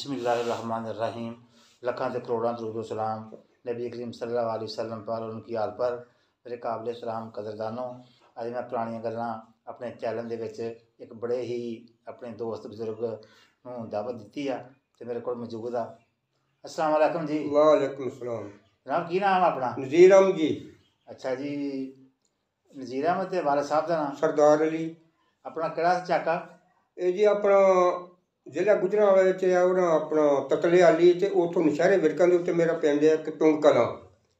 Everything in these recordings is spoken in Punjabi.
ਬਿਸਮਿਲ੍ਲਾਹਿਰਰਹਿਮਾਨਿਰਰਹੀਮ ਲੱਖਾਂ ਤੇ ਕਰੋੜਾਂ ਦਰੂਦ ਸਲਾਮ ਨਬੀ ਕਰੀਮ ਸੱਲੱਲਾਹੁ ਅਲੈਹਿ ਵਸੱਲਮ ਪਰ ਉਹਨਾਂ ਕੀ ਹਾਲ ਪਰ ਮੇਰੇ ਕਾਬਲੇ ਸਲਾਮ ਕਦਰਦਾਨੋ ਅੱਜ ਮੈਂ ਪੁਰਾਣੀਆਂ ਗੱਲਾਂ ਆਪਣੇ ਚੈਨਲ ਦੇ ਵਿੱਚ ਇੱਕ ਬੜੇ ਹੀ ਆਪਣੇ ਦੋਸਤ ਬਜ਼ੁਰਗ ਨੂੰ ਦਾਵਤ ਦਿੱਤੀ ਆ ਤੇ ਮੇਰੇ ਕੋਲ ਮੌਜੂਦ ਆ ਅਸਲਾਮ ਵਾਲੇਕਮ ਜੀ ਵਾਲੇਕੁਮ ਸਲਾਮ ਜਨਾਬ ਕੀ ਨਾਮ ਆਪਣਾ ਨਜ਼ੀਰ ਅਹਿਮਦ ਜੀ ਅੱਛਾ ਜੀ ਨਜ਼ੀਰ ਅਹਿਮਦ ਤੇ ਵਾਲਾ ਸਾਹਿਬ ਦਾ ਨਾਮ ਸਰਦਾਰ ਅਲੀ ਆਪਣਾ ਕਿਹੜਾ ਚਾਕਾ ਇਹ ਜੀ ਆਪਣਾ ਜ਼ਿਲ੍ਹਾ ਗੁਜਰਾਂਵਾਲਾ ਵਿੱਚ ਆ ਉਹਨਾਂ ਆਪਣਾ ਤਤਲੇ ਆਲੀ ਤੇ ਉਥੋਂ ਨਸ਼ਹਿਰੇ ਵਿਰਕਾਂ ਦੇ ਉੱਤੇ ਮੇਰਾ ਪਿੰਡ ਹੈ ਕਿ ਟੁੰਗ ਕਲਾਂ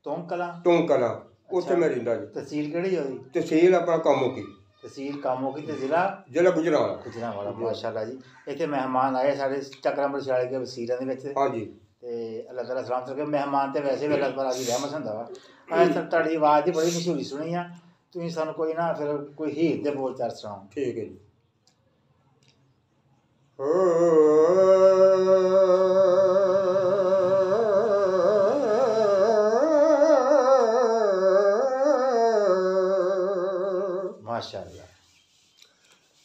ਤੋਮ ਕਲਾਂ ਟੁੰਗ ਕਲਾਂ ਉੱਥੇ। ਮੈਂ ਰਹਿੰਦਾ ਜੀ। ਤਹਿਸੀਲ ਕਿਹੜੀ ਹੋਈ ਤਹਿਸੀਲ ਆਪਣਾ ਕਾਮੋ ਕੀ ਤਹਿਸੀਲ ਕਾਮੋ ਕੀ ਤੇ ਜ਼ਿਲ੍ਹਾ? ਜ਼ਿਲ੍ਹਾ ਗੁਜਰਾਂਵਾਲਾ। ਗੁਜਰਾਂ ਵਾਲਾ ਮਾਸ਼ਾਅੱਲਾ ਜੀ। ਇੱਥੇ ਮਹਿਮਾਨ ਆਏ ਸਾਡੇ ਚੱਕਰਾਂ ਬਰਸ਼ਾਲੇ ਦੇ ਵਸੀਰਾਂ ਦੇ ਵਿੱਚ। ਹਾਂਜੀ। ਤੇ ਅੱਲਾਹ ਤਾਲਾ ਸਲਾਮ ਕਰਕੇ ਮਹਿਮਾਨ ਤੇ ਵੈਸੇ ਵੀ ਅੱਲਾਹ ਤਾਲਾ ਦੀ ਰਹਿਮਤ ਹੁੰਦਾ ਵਾ। ਅੱਜ ਤੱਕ ਤੁਹਾਡੀ ਆਵਾਜ਼ ਦੀ ਬੜੀ ਮਸ਼ਹੂਰੀ ਸੁਣੀ ਆ। ਤੁਸੀਂ ਸਾਨੂੰ ਕੋਈ ਨਾ ਫਿਰ ਕੋਈ ਹੀਰ ਦੇ ਬੋਲ ਚਾਰ ਸੁਣਾਓ। ਠੀਕ ਹੈ ਜੀ। ਮਾਸ਼ਾਅੱਲਾ।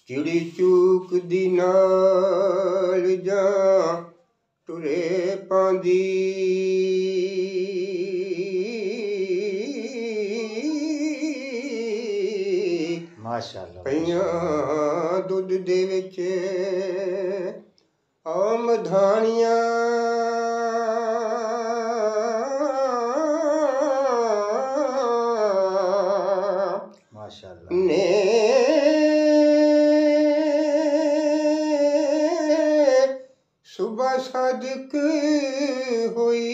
ਚਿੜੀ ਚੂਕ ਦੀ ਨਾਲ ਜਾਂ ਟੁਰੇ ਪਾਂਦੀ ਮਾਸ਼ਾਅੱਲਾ ਪਈਆਂ ਦੁੱਧ ਦੇ ਵਿੱਚ ਆਮਧਾਨੀਆਂ ਮਾਸ਼ਾਅੱਲਾ। ਨੇ ਸੁਬਹ ਸਦਕ ਹੋਈ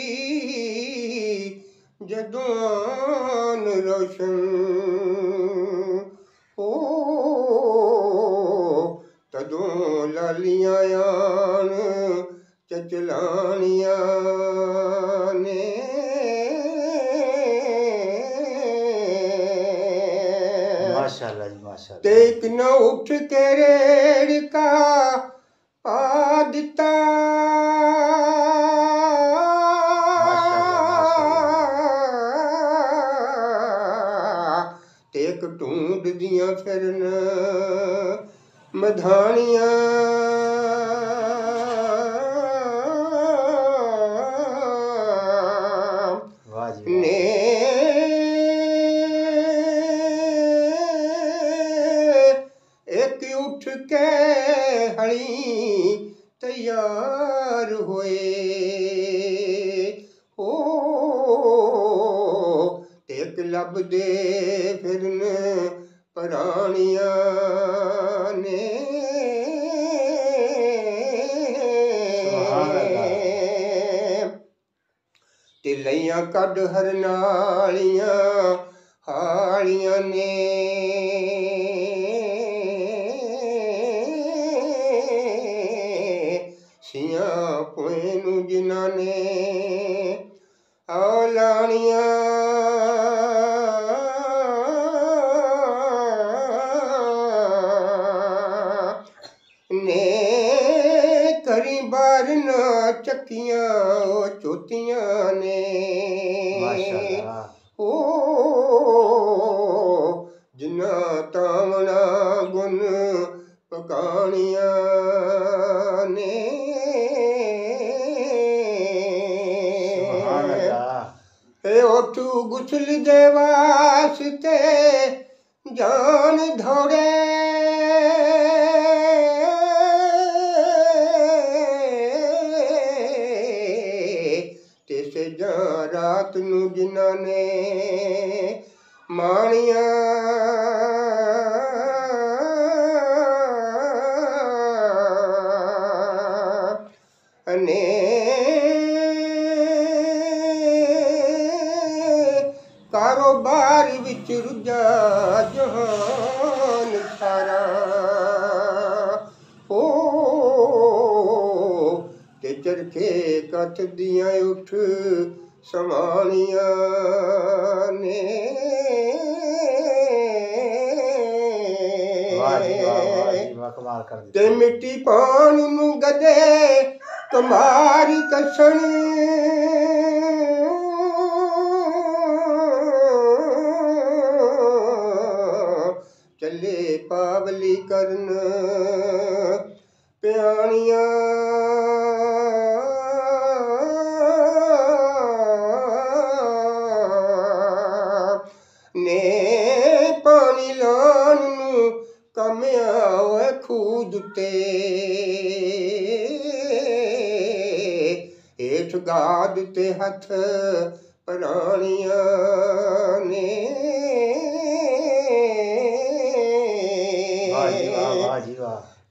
ਜਦੋਂ ਰੋਸ਼ਨ ਹੋ ਤਦੋਂ ਲਾਲੀਆਂ ਮਾਸ਼ਾਅੱਲਾ ਜੀ ਮਾਸ਼ਾਅੱਲਾ। ਤੇ ਇੱਕ ਨਾ ਉੱਠ ਕੇ ਰੇੜਕਾ ਪਾ ਦਿੱਤਾ। ਤੇ ਇੱਕ ਢੂੰਡ ਦੀਆਂ ਫਿਰਨ ਮਧਾਣੀਆਂ ਤਿਆਰ ਹੋਏ। ਹੋ ਤੇ ਇੱਕ ਲੱਭਦੇ ਫਿਰਨ ਪਰਾਣੀਆਂ ਨੇ। ਤੇ ਲਈਆਂ ਕੱਢ ਹਰ ਨਾਲੀਆਂ ਹਾਲੀਆਂ ਨੇ। ਜਿਨ੍ਹਾਂ ਨੇ ਔਲਾਣੀਆਂ ਨੇ ਕਰੀ ਬਾਰ ਨਾ ਚੱਕੀਆਂ ਉਹ ਚੋਤੀਆਂ ਨੇ। ਮਾਸ਼ਾਅੱਲਾ। ਓ ਅੱਲਾਹ ਏ ਉਠੂ ਗੁਸਲ ਦੇ ਵਾਸਤੇ ਜਾਨ ਧੋੜੇ। ਤੇ ਸੇ ਜਾਂ ਰਾਤ ਨੂੰ ਜਿਨ੍ਹਾਂ ਨੇ ਮਾਣੀਆਂ ਵਿੱਚ ਰੁੱਝਾ ਜਹਾਨ ਸਾਰਾ ਓ ਤੇ ਚਰਖੇ ਕੱਤ ਦੀਆਂ ਉੱਠ ਸਮਾਣੀਆਂ ਨੇ। ਤੇ ਮਿੱਟੀ ਪਾਣ ਨੂੰ ਗਦੇ ਕਮਾਰ ਕਸਣ। ਬਲੀ ਕਰਨ ਪਿਆਣੀਆਂ ਨੇ ਪਾਣੀ ਲਾਣ ਨੂੰ ਕਮਿਆ ਆਵੇ ਖੂਦ ਤੇ ਏਠ ਗਾਦ ਤੇ ਹੱਥ ਪ੍ਰਾਣੀਆਂ ਨੇ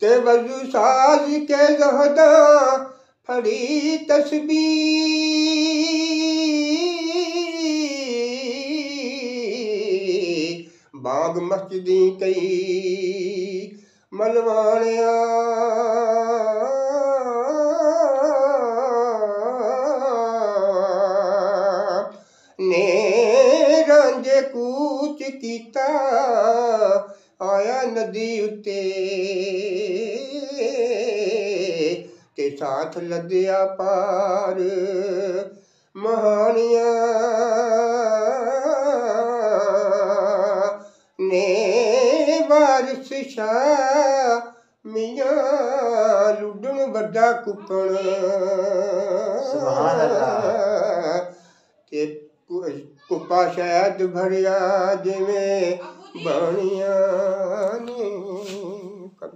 ਤੇ ਵਜ਼ੂ ਸਾਜ ਕੇ ਜ਼ਹਦਾ ਫੜੀ ਤਸਬੀਹ। ਬਾਗ ਮਸਜਦੀ ਕਈ ਮਲਵਾਣਿਆ। ਨੇ ਰਾਂਝੇ ਕੂਚ ਕੀਤਾ। ਆਇਆ ਨਦੀ ਉੱਤੇ ਤੇ ਸਾਥ ਲੱਦਿਆ ਪਾਰ ਮਹਾਨੀਆਂ ਨੇ ਵਾਰਿਸ ਸ਼ਾ ਮੀਆਂ ਲੁੱਡਣ ਵੱਡਾ ਕੁੱਕਣ ਸੁਭਾਨ ਅੱਲਾਹ। ਤੇ ਕੁ- ਕੁੱਪਾ ਸ਼ਾਇਦ ਭਰਿਆ ਜਿਵੇਂ Banyak nih, kan.